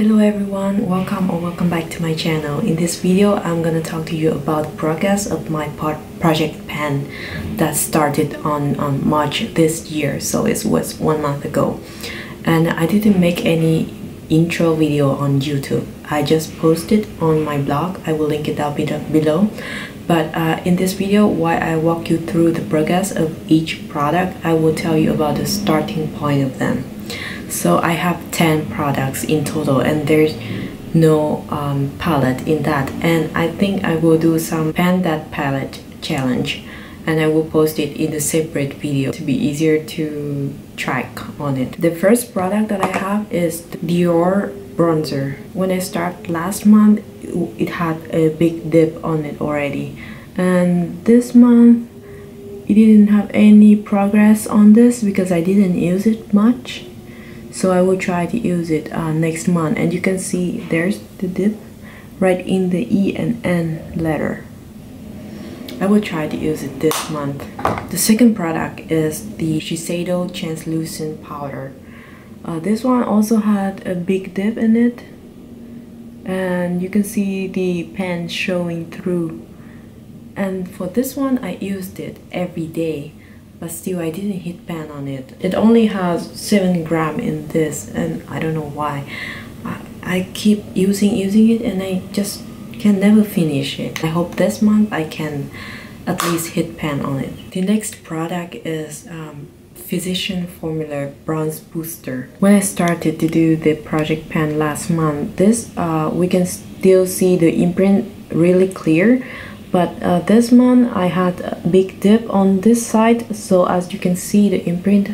Hello everyone, welcome or welcome back to my channel. In this video, I'm gonna talk to you about progress of my project pen that started on, on March this year, so it was one month ago. And I didn't make any intro video on YouTube. I just posted on my blog, I will link it down below. But uh, in this video, while I walk you through the progress of each product, I will tell you about the starting point of them so I have 10 products in total and there's no um, palette in that and I think I will do some pen that palette challenge and I will post it in a separate video to be easier to track on it. The first product that I have is the Dior bronzer. When I start last month it had a big dip on it already and this month it didn't have any progress on this because I didn't use it much so I will try to use it uh, next month. And you can see there's the dip right in the E and N letter. I will try to use it this month. The second product is the Shiseido translucent powder. Uh, this one also had a big dip in it. And you can see the pen showing through. And for this one I used it every day but still I didn't hit pan on it. It only has 7 gram in this and I don't know why. I, I keep using using it and I just can never finish it. I hope this month I can at least hit pan on it. The next product is um, Physician Formula Bronze Booster. When I started to do the project pan last month, this uh, we can still see the imprint really clear but uh, this month I had a big dip on this side so as you can see the imprint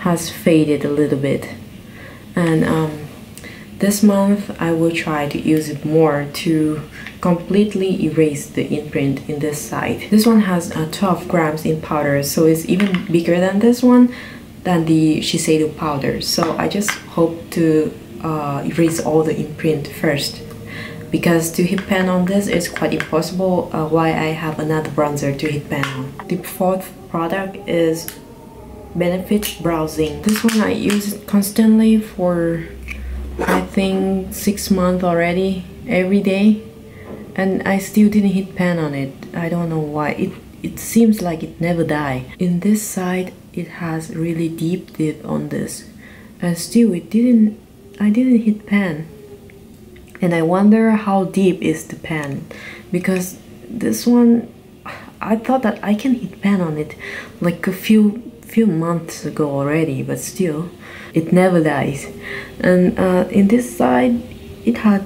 has faded a little bit. And um, this month I will try to use it more to completely erase the imprint in this side. This one has uh, 12 grams in powder so it's even bigger than this one than the Shiseido powder. So I just hope to uh, erase all the imprint first because to hit pan on this is quite impossible uh, why I have another bronzer to hit pan on. The fourth product is Benefit Brow Zing. This one I use constantly for I think six months already every day and I still didn't hit pan on it. I don't know why. It it seems like it never die. In this side it has really deep dip on this and still it didn't I didn't hit pan and I wonder how deep is the pen because this one I thought that I can hit pen on it like a few few months ago already but still it never dies. And uh, in this side it had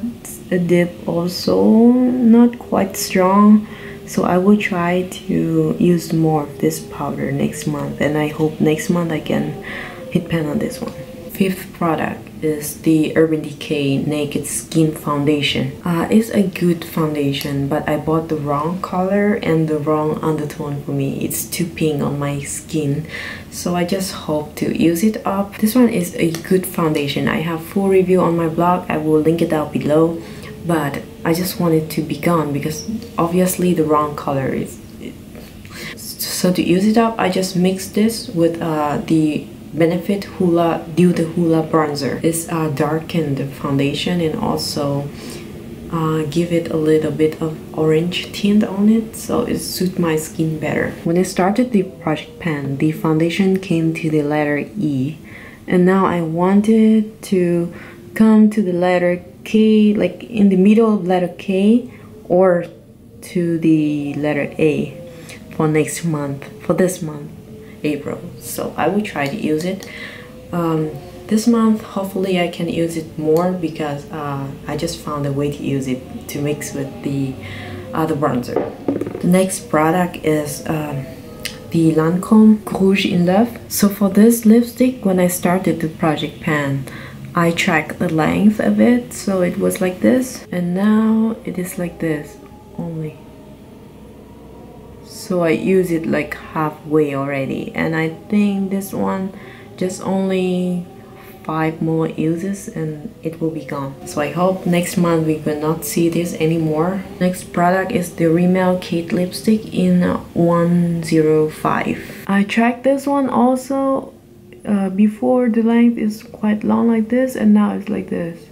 a dip also not quite strong so I will try to use more of this powder next month and I hope next month I can hit pen on this one fifth product is the Urban Decay Naked Skin Foundation. Uh, it's a good foundation, but I bought the wrong color and the wrong undertone for me. It's too pink on my skin, so I just hope to use it up. This one is a good foundation. I have full review on my blog. I will link it down below, but I just want it to be gone because obviously the wrong color is so to use it up I just mix this with uh, the Benefit Hoola the Hoola Bronzer. It's uh, darken the foundation and also uh, give it a little bit of orange tint on it so it suits my skin better. When I started the project pen, the foundation came to the letter E and now I wanted to come to the letter K like in the middle of letter K or to the letter A for next month, for this month. April so I will try to use it. Um, this month hopefully I can use it more because uh, I just found a way to use it to mix with the other bronzer. The next product is um, the Lancome Rouge in Love. So for this lipstick when I started the project pan I tracked the length of it so it was like this and now it is like this only so I use it like halfway already. And I think this one just only five more uses and it will be gone. So I hope next month we will not see this anymore. Next product is the Rimmel Kate lipstick in 105 I tracked this one also uh, before. The length is quite long like this and now it's like this.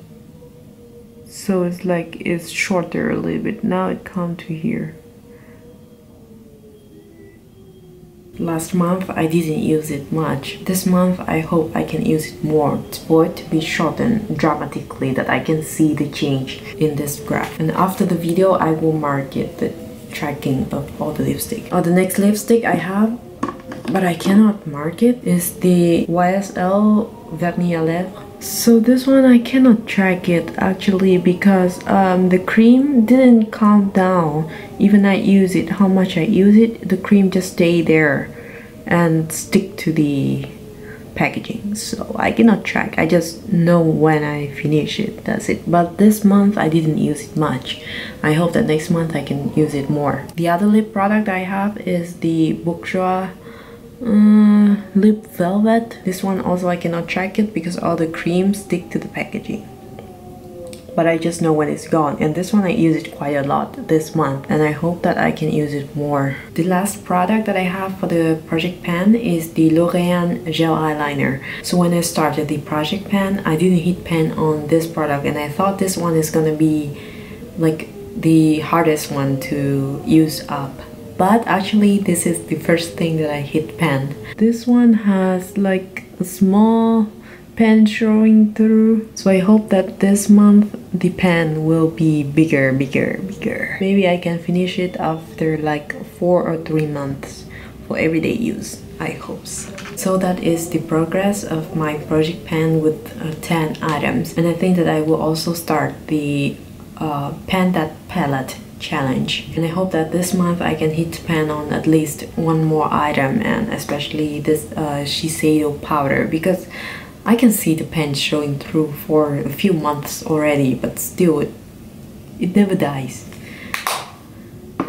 So it's like it's shorter a little bit. Now it come to here last month I didn't use it much. This month I hope I can use it more. For it to be shortened dramatically that I can see the change in this graph. And after the video I will mark it the tracking of all the lipstick. Oh the next lipstick I have but I cannot mark it is the YSL Vernis à Lèvres so this one I cannot track it actually because um, the cream didn't calm down. Even I use it how much I use it the cream just stay there and stick to the packaging. So I cannot track I just know when I finish it that's it. But this month I didn't use it much. I hope that next month I can use it more. The other lip product I have is the Bourjois uh, lip velvet. This one also I cannot track it because all the creams stick to the packaging. But I just know when it's gone. And this one I use it quite a lot this month. And I hope that I can use it more. The last product that I have for the project pan is the L'Oréal gel eyeliner. So when I started the project pan I didn't hit pan on this product. And I thought this one is gonna be like the hardest one to use up but actually this is the first thing that I hit pen. This one has like a small pen showing through so I hope that this month the pen will be bigger bigger bigger maybe I can finish it after like four or three months for everyday use I hope so. So that is the progress of my project pen with uh, 10 items and I think that I will also start the uh, pen that palette challenge. And I hope that this month I can hit pan on at least one more item and especially this uh, Shiseido powder because I can see the pen showing through for a few months already but still it, it never dies.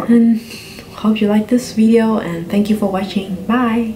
And hope you like this video and thank you for watching. Bye